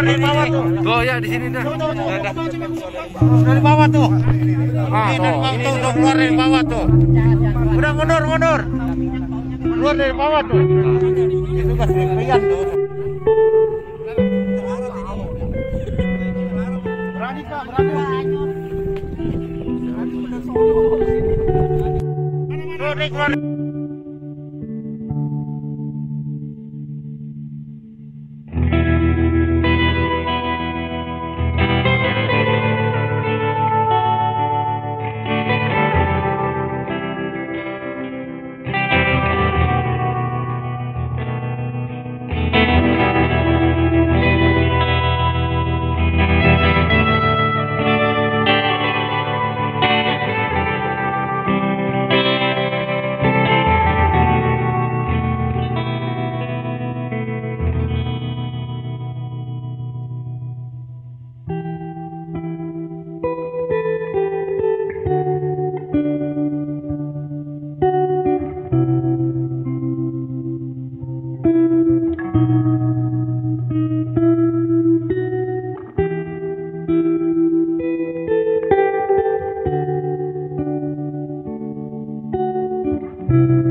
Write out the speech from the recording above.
dari bawah tuh. Tuh ya di sini dah. Dari bawah tuh. Ah, Nih, dari bawah Ini tuh, tuh keluar dari bawah tuh. Udah mundur, mundur. Keluar dari bawah tuh. Itu kan serpian tuh. Berani Pak, berani. Tuh, nih keluar. Thank